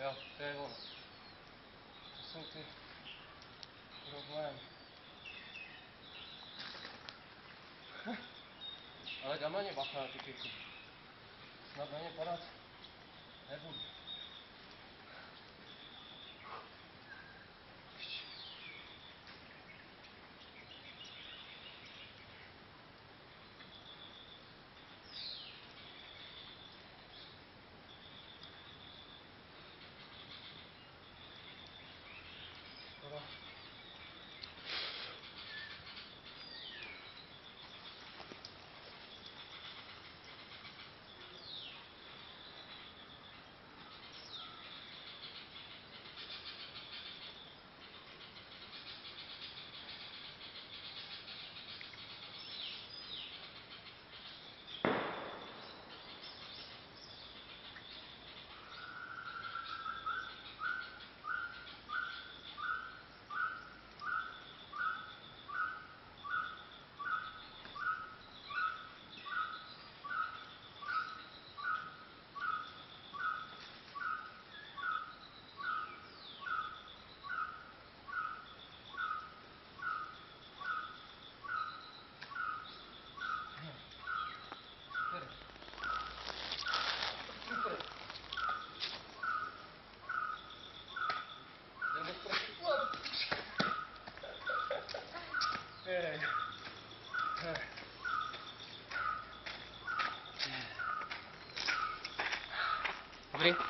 Jo, to je ono. To jsou ty problémy. Ale dám na ně bacha ty kyky. Snad na ně padat nebudu. É. é. Abri.